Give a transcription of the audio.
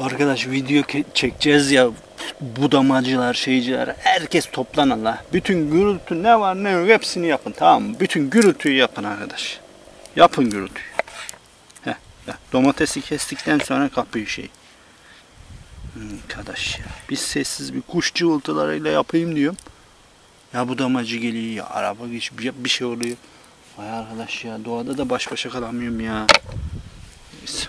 Arkadaş video çekeceğiz ya budamacılar, şeyciler herkes toplanın la. Bütün gürültü ne var ne yok hepsini yapın tamam mı? Bütün gürültüyü yapın arkadaş. Yapın gürültüyü. Heh, heh. Domatesi kestikten sonra kapıyı şey. Hmm, Arkadaş ya. Biz sessiz bir kuş cıvıltılarıyla yapayım diyorum. Ya budamacı geliyor ya araba geç bir, bir şey oluyor. Vay arkadaş ya doğada da baş başa kalamıyorum ya. Neyse.